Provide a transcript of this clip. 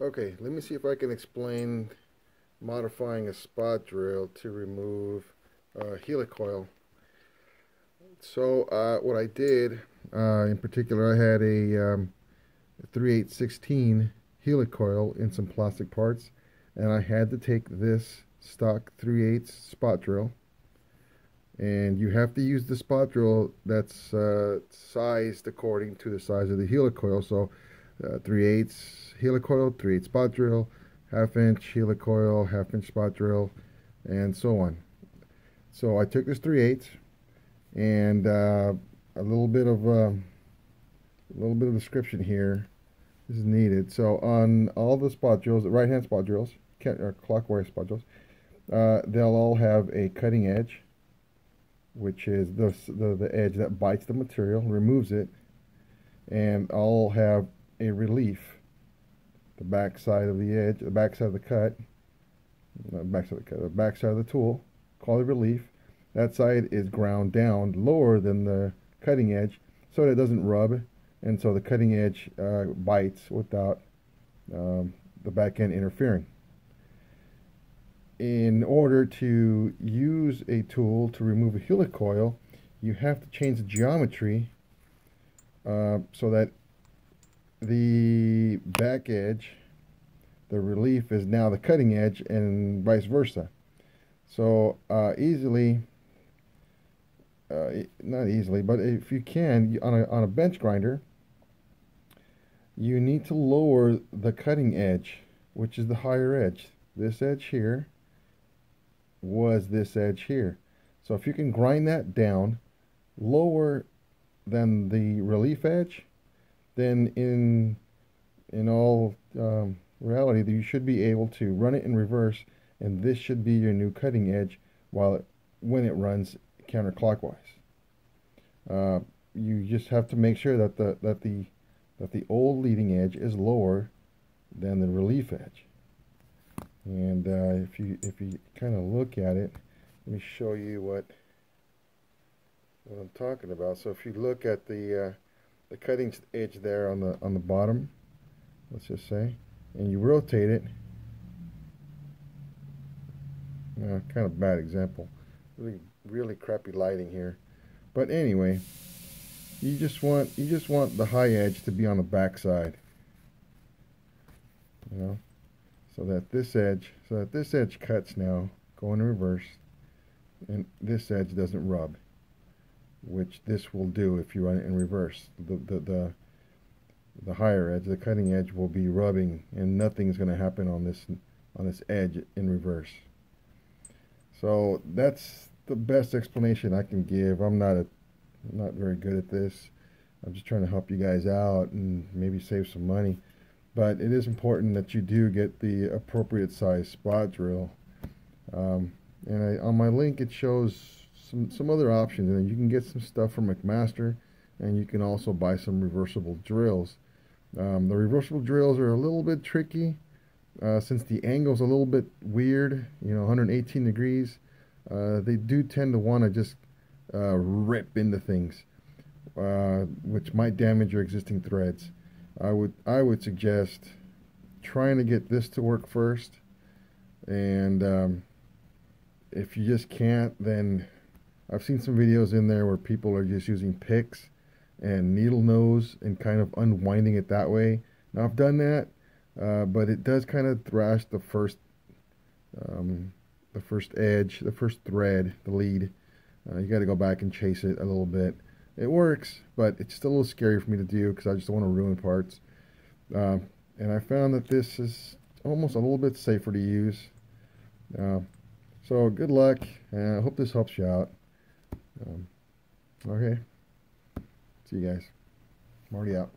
Okay, let me see if I can explain modifying a spot drill to remove uh, helicoil. So uh, what I did, uh, in particular, I had a um, 3816 helicoil in some plastic parts, and I had to take this stock 3 8 spot drill, and you have to use the spot drill that's uh, sized according to the size of the helicoil. So uh, 3 8 helicoil, 3 8 spot drill, half inch helicoil, half inch spot drill, and so on. So I took this 3 8 and uh, a little bit of uh, a little bit of description here is needed. So on all the spot drills, the right hand spot drills, or clockwise spot drills, uh, they'll all have a cutting edge, which is the, the, the edge that bites the material, removes it, and all have a relief, the back side of the edge, the back side of the cut, the back side of the cut, the back side of the tool, called a relief. That side is ground down lower than the cutting edge so that it doesn't rub and so the cutting edge uh, bites without um, the back end interfering. In order to use a tool to remove a helicoil, you have to change the geometry uh, so that the back edge, the relief is now the cutting edge and vice versa. So uh, easily, uh, not easily, but if you can, on a, on a bench grinder, you need to lower the cutting edge, which is the higher edge. This edge here was this edge here. So if you can grind that down lower than the relief edge, then in in all um, reality, you should be able to run it in reverse, and this should be your new cutting edge while it, when it runs counterclockwise. Uh, you just have to make sure that the that the that the old leading edge is lower than the relief edge. And uh, if you if you kind of look at it, let me show you what what I'm talking about. So if you look at the uh, the cutting edge there on the on the bottom, let's just say, and you rotate it. Uh, kind of bad example. Really really crappy lighting here, but anyway you just want you just want the high edge to be on the back side you know so that this edge so that this edge cuts now going in reverse and this edge doesn't rub which this will do if you run it in reverse the the the, the higher edge the cutting edge will be rubbing and nothing's going to happen on this on this edge in reverse so that's the best explanation I can give I'm not a I'm not very good at this. I'm just trying to help you guys out and maybe save some money. But it is important that you do get the appropriate size spot drill. Um, and I, on my link, it shows some, some other options. And you can get some stuff from McMaster, and you can also buy some reversible drills. Um, the reversible drills are a little bit tricky uh, since the angle's a little bit weird, you know, 118 degrees. Uh, they do tend to want to just uh, rip into things, uh, which might damage your existing threads. I would I would suggest trying to get this to work first, and um, if you just can't, then I've seen some videos in there where people are just using picks and needle nose and kind of unwinding it that way. Now I've done that, uh, but it does kind of thrash the first um, the first edge, the first thread, the lead. Uh, you got to go back and chase it a little bit. It works, but it's still a little scary for me to do because I just don't want to ruin parts. Uh, and I found that this is almost a little bit safer to use. Uh, so good luck, I hope this helps you out. Um, okay. See you guys. Marty out.